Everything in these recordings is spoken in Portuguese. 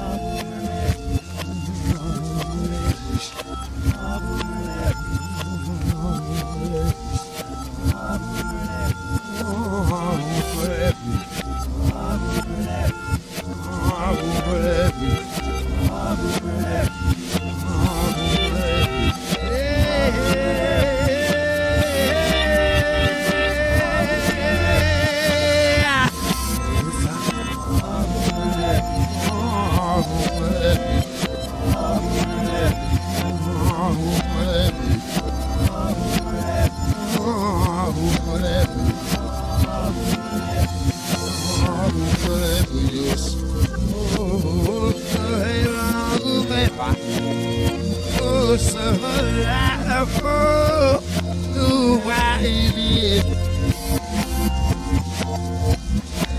Oh.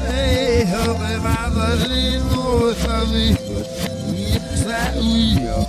Hey, help me, Mother, lean over me. Yes, I will.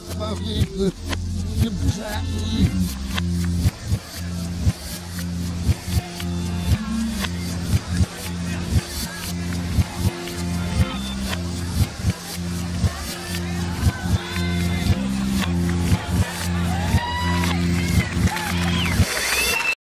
love is the